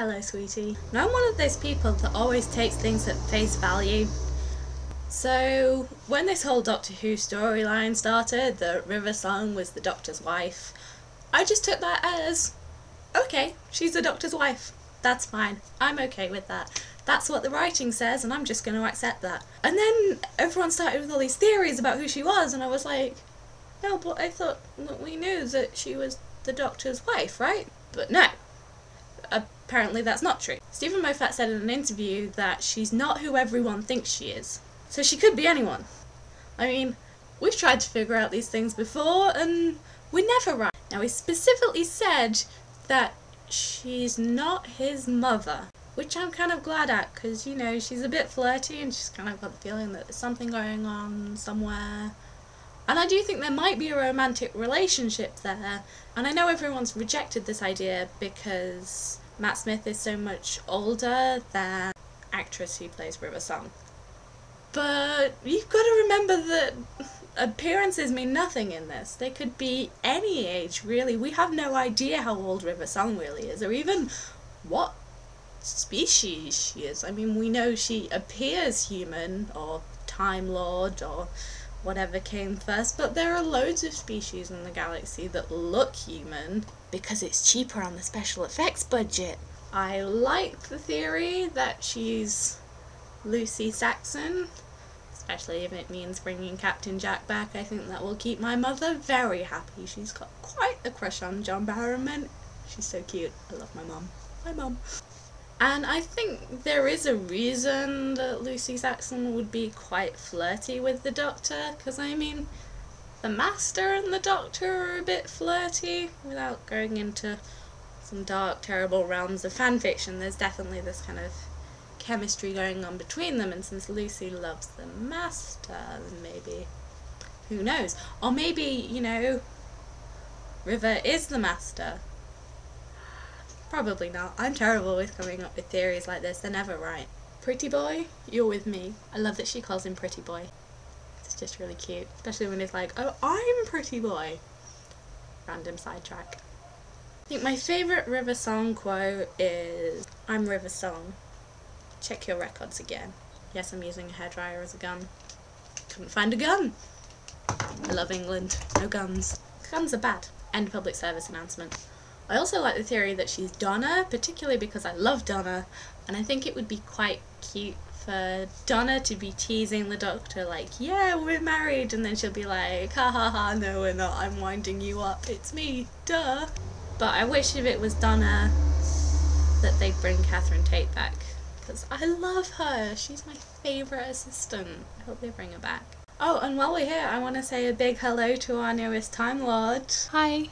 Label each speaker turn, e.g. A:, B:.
A: Hello, sweetie. Now, I'm one of those people that always takes things at face value. So, when this whole Doctor Who storyline started, the River Song was the Doctor's wife, I just took that as okay, she's the Doctor's wife. That's fine. I'm okay with that. That's what the writing says, and I'm just going to accept that. And then everyone started with all these theories about who she was, and I was like, no, but I thought we knew that she was the Doctor's wife, right? But no. Apparently that's not true. Steven Moffat said in an interview that she's not who everyone thinks she is. So she could be anyone. I mean, we've tried to figure out these things before, and we're never right. Now, he specifically said that she's not his mother, which I'm kind of glad at because, you know, she's a bit flirty and she's kind of got the feeling that there's something going on somewhere. And I do think there might be a romantic relationship there. And I know everyone's rejected this idea because Matt Smith is so much older than actress who plays River Song. But you've got to remember that appearances mean nothing in this. They could be any age, really. We have no idea how old River Song really is, or even what species she is. I mean, we know she appears human, or Time Lord, or whatever came first, but there are loads of species in the galaxy that look human because it's cheaper on the special effects budget. I like the theory that she's Lucy Saxon, especially if it means bringing Captain Jack back. I think that will keep my mother very happy. She's got quite a crush on John Barrowman. She's so cute. I love my mum. My mum. And I think there is a reason that Lucy Saxon would be quite flirty with the Doctor, because I mean, the Master and the Doctor are a bit flirty, without going into some dark, terrible realms of fanfiction. There's definitely this kind of chemistry going on between them, and since Lucy loves the Master, then maybe, who knows? Or maybe, you know, River is the Master Probably not. I'm terrible with coming up with theories like this. They're never right. Pretty boy, you're with me. I love that she calls him pretty boy. It's just really cute. Especially when he's like, oh, I'm pretty boy. Random sidetrack. I think my favourite River Song quote is, I'm River Song. Check your records again. Yes, I'm using a hairdryer as a gun. Couldn't find a gun. I love England. No guns. Guns are bad. End public service announcement. I also like the theory that she's Donna, particularly because I love Donna, and I think it would be quite cute for Donna to be teasing the doctor, like, yeah, we're married, and then she'll be like, ha ha ha, no, we're not, I'm winding you up, it's me, duh. But I wish if it was Donna that they'd bring Catherine Tate back, because I love her, she's my favourite assistant. I hope they bring her back. Oh, and while we're here, I want to say a big hello to our newest Time Lord.
B: Hi.